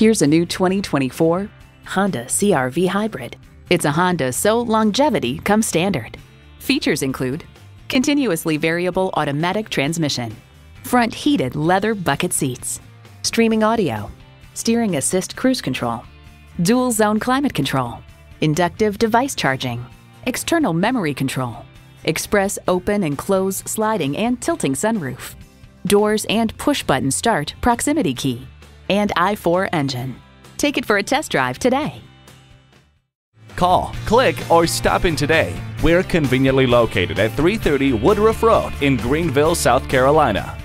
Here's a new 2024 Honda CRV Hybrid. It's a Honda, so longevity comes standard. Features include continuously variable automatic transmission, front heated leather bucket seats, streaming audio, steering assist cruise control, dual zone climate control, inductive device charging, external memory control, express open and close sliding and tilting sunroof, doors and push button start proximity key, and i4 engine. Take it for a test drive today. Call, click, or stop in today. We're conveniently located at 330 Woodruff Road in Greenville, South Carolina.